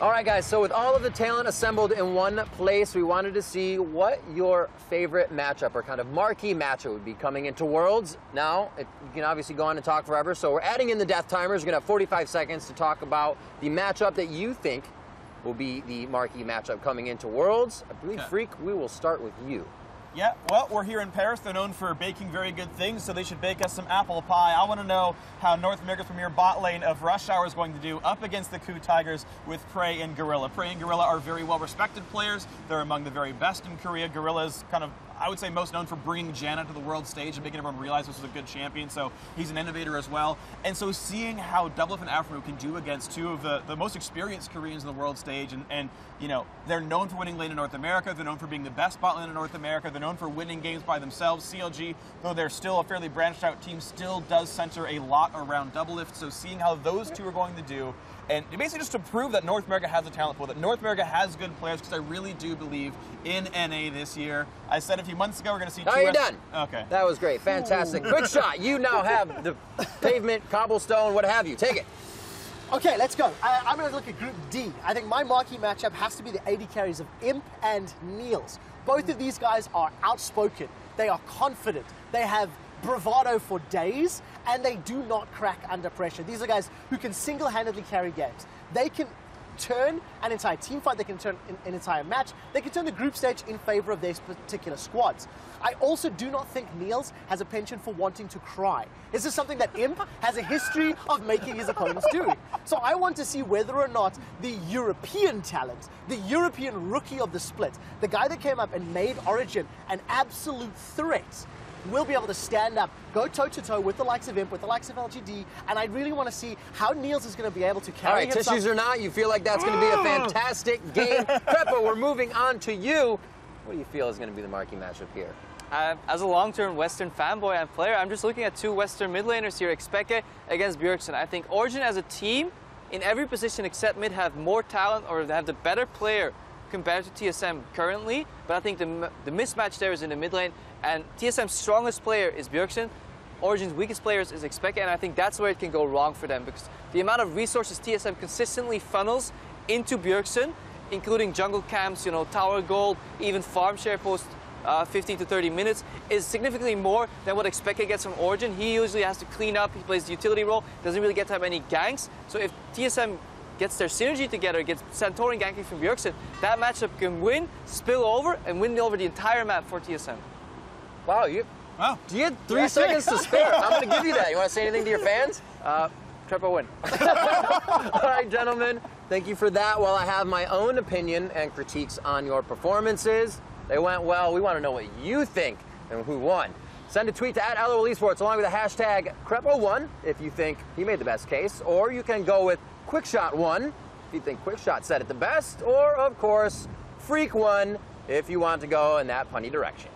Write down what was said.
All right, guys, so with all of the talent assembled in one place, we wanted to see what your favorite matchup or kind of marquee matchup would be coming into Worlds. Now, it, you can obviously go on and talk forever, so we're adding in the death timers. You're going to have 45 seconds to talk about the matchup that you think will be the marquee matchup coming into Worlds. I believe, Okay. Phreak, we will start with you. Yeah, well, we're here in Paris. They're known for baking very good things, so they should bake us some apple pie. I want to know how North America's premier bot lane of Rush Hour is going to do up against the KOO Tigers with PraY and Gorilla. PraY and Gorilla are very well respected players. They're among the very best in Korea. Gorilla's kind of, I would say, most known for bringing Janna to the world stage and making everyone realize this was a good champion, so he's an innovator as well. And so seeing how Doublelift and Aphro can do against two of the, the most experienced Koreans in the world stage, and, and, you know, they're known for winning lane in North America, they're known for being the best bot lane in North America, they're known for winning games by themselves. CLG, though they're still a fairly branched out team, still does center a lot around Doublelift, so seeing how those two are going to do, and basically just to prove that North America has a talent pool, that North America has good players, because I really do believe in NA this year. I said a few months ago we're going to see Now two you're done. Okay. That was great. Fantastic. QuickShot. You now have the pavement, cobblestone, what have you. Take it. Okay, let's go. I, I'm going to look at Group D. I think my marquee matchup has to be the AD carries of Imp and Niels. Both of these guys are outspoken. They are confident. They have bravado for days, and they do not crack under pressure. These are guys who can single-handedly carry games. They can turn an entire team fight, they can turn an, entire match, they can turn the group stage in favor of their particular squads. I also do not think Niels has a penchant for wanting to cry. This is something that Imp has a history of making his opponents do. So I want to see whether or not the European talent, the European rookie of the split, the guy that came up and made Origen an absolute threat, will be able to stand up, go toe to toe with the likes of Imp, with the likes of LGD, and I really want to see how Niels is going to be able to carry All right, himself. tissues or not, you feel like that's going to be a fantastic game. Peppa, we're moving on to you. What do you feel is going to be the marquee matchup here? Uh, as a long-term Western fanboy and player, I'm just looking at two Western mid laners here, xPeke against Bjergsen. I think Origen as a team, in every position except mid, have more talent or have the better player compared to TSM currently. But I think the, the mismatch there is in the mid lane, and TSM's strongest player is Bjergsen. Origen's weakest players is xPeke, and I think that's where it can go wrong for them because the amount of resources TSM consistently funnels into Bjergsen, including jungle camps, you know, tower gold, even farm share post uh, 15 to 30 minutes, is significantly more than what xPeke gets from Origen. He usually has to clean up, he plays the utility role, doesn't really get to have any ganks. So if TSM gets their synergy together, gets Santorin ganking from Bjergsen, that matchup can win, spill over, and win over the entire map for TSM. Wow, you. Wow. Do you have three seconds to spare? I'm going to give you that. You want to say anything to your fans? Uh, Krepo win. All right, gentlemen, thank you for that. While I have my own opinion and critiques on your performances, they went well. We want to know what you think and who won. Send a tweet to at LOL Esports along with the hashtag Krepo1 if you think he made the best case, or you can go with Quickshot1 if you think Quickshot said it the best, or of course, Phreak1 if you want to go in that punny direction.